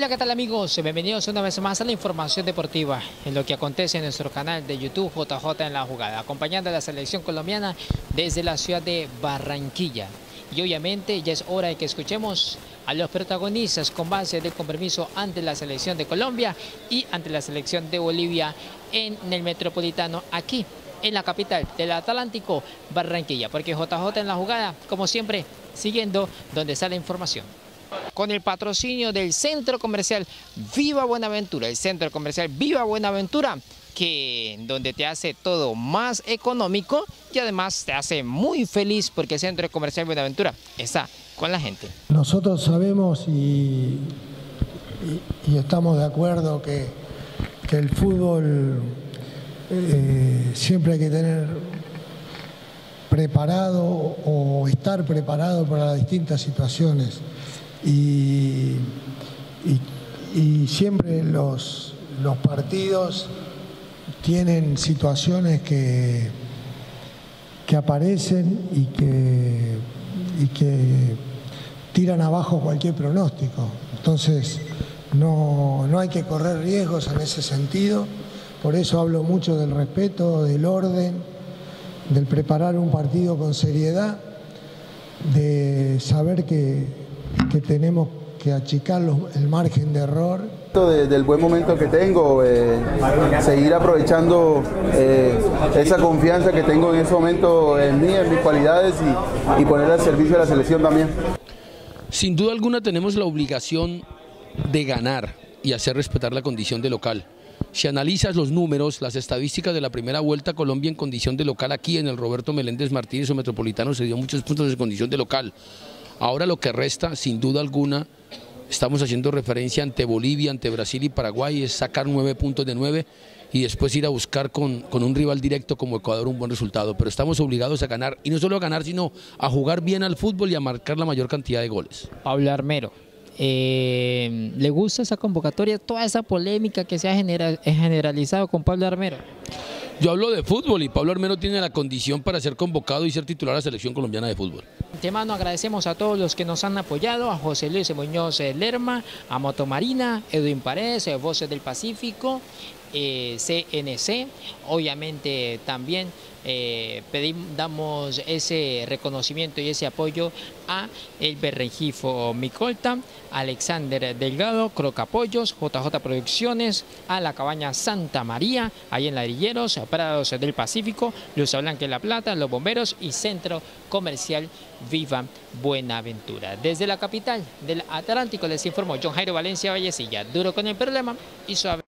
Hola, ¿qué tal amigos? Bienvenidos una vez más a la información deportiva en lo que acontece en nuestro canal de YouTube JJ en la jugada, acompañando a la selección colombiana desde la ciudad de Barranquilla. Y obviamente ya es hora de que escuchemos a los protagonistas con base del compromiso ante la selección de Colombia y ante la selección de Bolivia en el Metropolitano aquí en la capital del Atlántico, Barranquilla, porque JJ en la jugada, como siempre, siguiendo donde sale información con el patrocinio del Centro Comercial Viva Buenaventura, el Centro Comercial Viva Buenaventura, que donde te hace todo más económico y además te hace muy feliz porque el Centro Comercial Buenaventura está con la gente. Nosotros sabemos y, y, estamos de acuerdo que, que el fútbol eh, siempre hay que tener preparado o estar preparado para las distintas situaciones y, siempre los, los partidos tienen situaciones que, que aparecen y que, y que tiran abajo cualquier pronóstico. Entonces no, no hay que correr riesgos en ese sentido, por eso hablo mucho del respeto, del orden, del preparar un partido con seriedad, de saber que, que tenemos que achicar el margen de error. del buen momento que tengo, eh, seguir aprovechando eh, esa confianza que tengo en ese momento en mí, en mis cualidades y, y poner al servicio de la selección también. Sin duda alguna tenemos la obligación de ganar y hacer respetar la condición de local. Si analizas los números, las estadísticas de la primera vuelta, Colombia en condición de local aquí en el Roberto Meléndez Martínez o Metropolitano se dio muchos puntos de condición de local. Ahora lo que resta, sin duda alguna, estamos haciendo referencia ante Bolivia, ante Brasil y Paraguay, es sacar nueve puntos de nueve y después ir a buscar con, un rival directo como Ecuador un buen resultado. Pero estamos obligados a ganar, y no solo a ganar, sino a jugar bien al fútbol y a marcar la mayor cantidad de goles. Pablo Armero, eh, ¿le gusta esa convocatoria, toda esa polémica que se ha generalizado con Pablo Armero? Yo hablo de fútbol y Pablo Armero tiene la condición para ser convocado y ser titular de la selección colombiana de fútbol. De mano agradecemos a todos los que nos han apoyado, a José Luis Muñoz Lerma, a Motomarina, Edwin Paredes, Voces del Pacífico, CNC, eh, obviamente también eh, pedimos, damos ese reconocimiento y ese apoyo a el Berrejifo Micolta, Alexander Delgado, Crocapollos, JJ Producciones, a la cabaña Santa María, ahí en Ladrilleros, Prados del Pacífico, Luz Blanca La Plata, Los Bomberos y Centro Comercial Viva Buenaventura. Desde la capital del Atlántico les informó John Jairo Valencia Vallecilla, duro con el problema y suave.